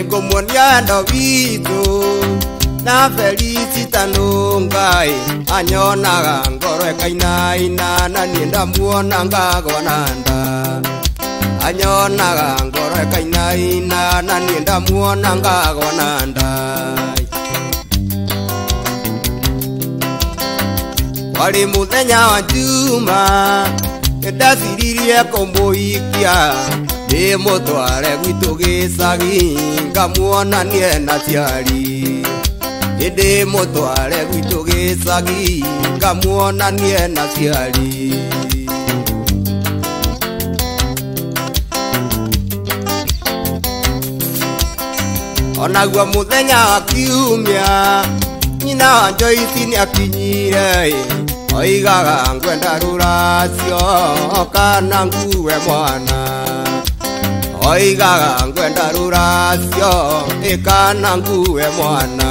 ekomon yando bito na felicitanongai anyonaga ngoro ekainaina na niendamuona ngagonanda anyonaga ngoro ekainaina na niendamuona ngagonanda, anyonaga, ngoro, ekainaina, na niendamuona, ngagonanda. warĩ mũthenya wa njuma nĩndaciririe kũmũikia ndĩ mũtware gwitũ gĩcagi ngamuonanie na ciari ndĩ mũtware gwitũ gĩcagi ngamuonanie na ciari onaguo mũthenya wa kiumia nyina wanjo isi niakinyire oigaga ngwenda ruracio kana nguwe mwana oigaga ngwenda ruracio ikana nguwe mwana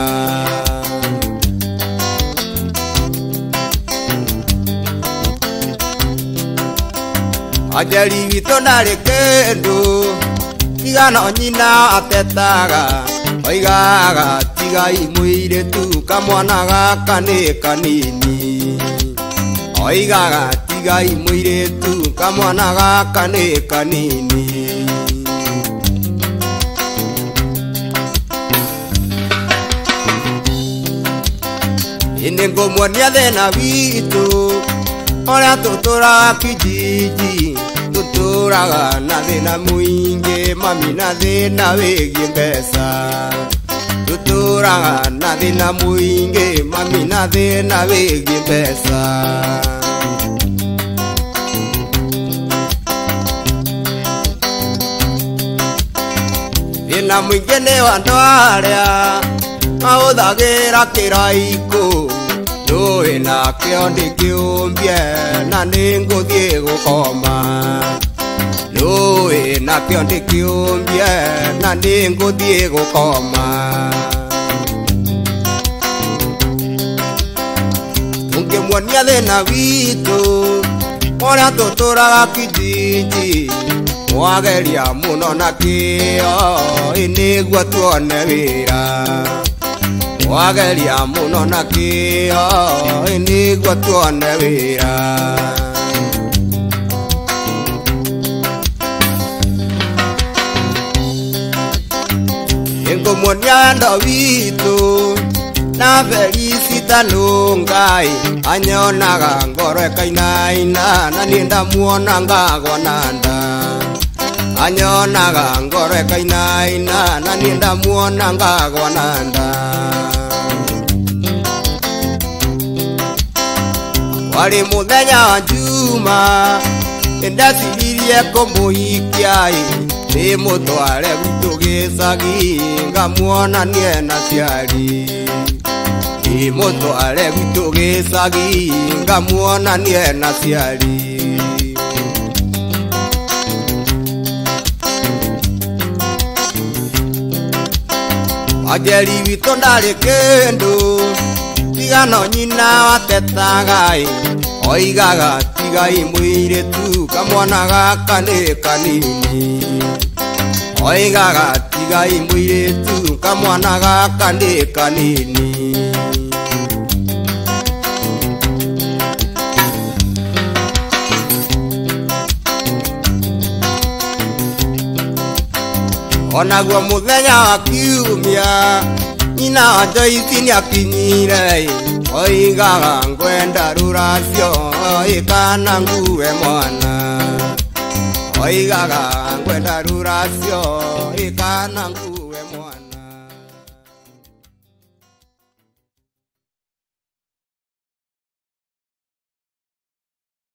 ajari witu nari kindu tigano nyina atetaga oiga gatigai mũirĩtu kamwana gaka nĩ kanini oiga gatigai mũirĩtu kamwana gaka nĩ kanini ĩnĩ ngũmwonia a witũ ũrĩa tũtũraga kijiji tuturaga na thina muingi mami na thina wigie mbeca tuturaga na thina muingi mami na thina wigie mbeca thina muingi ni wa andu aria mauthagira kiraiko ndũĩ nakĩo ndĩkĩũmbie na nĩ ngũthiĩ gũkoma ndũĩ nakĩo ndĩkĩũmbie na nĩ ngũthiĩ gũkoma tũngĩmuonia thĩna witũ ũrĩa tũtũraga kijiji mwageria mũno na kĩo ĩ nĩguo tuone wĩra wageria muno na kio niguo tuone wira ngumuonia ndo witu na Felicita nungai anyonaga ngoro ĩkainaina na niĩ ndamuona ngagwa na nda anyonaga ngoro ĩkainaina na niĩ ndamuona ngagwa na nda warĩ mũthenya wa njuma ĩndaciririe kũmũhikiaĩ nĩ mũtware gutũgĩcagi ngamuonanie na ciari nĩ mũtware gutũgĩcagi ngamuonanie na ciari wanjeri witũ ndarĩ kĩndũ tigano nyina watetagai oigaga tigai mwiretu kamwana gaka nä kanini oigaga tigai mwiretu kamwana gaka nä kanini onaguo må thenya wa kiumia ina doisin ya pinyire oigaga ngwenda ruracio ikanangue mwana oigaga ngwenda ruracio ikanangue mwana